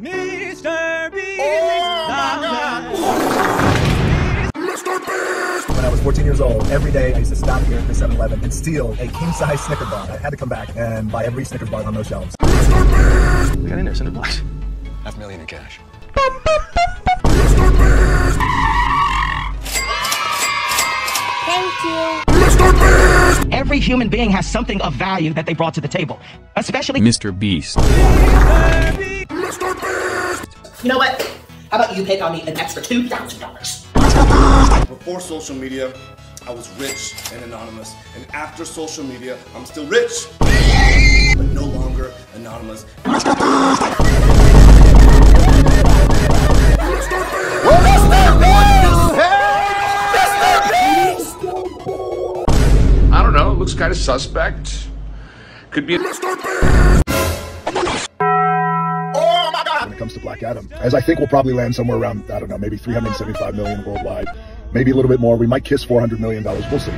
Mr. Beast. Oh my Mr. Beast! When I was 14 years old, every day I used to stop here at the 7-Eleven and steal a king-size Snicker bar. I had to come back and buy every Snickers bar on those shelves. Mr. Beast! We got in there, cinder blocks. Half a million in cash. Mr. Beast! Thank you. Mr. Beast! Every human being has something of value that they brought to the table, especially Mr. Beast. Mr. Beast! You know what? How about you pay on me an extra $2,000? Before social media, I was rich and anonymous. And after social media, I'm still rich, but no longer anonymous. Mr. I don't know. It looks kind of suspect. Could be. Comes to Black Adam, as I think we'll probably land somewhere around I don't know, maybe 375 million worldwide, maybe a little bit more. We might kiss 400 million dollars. We'll see.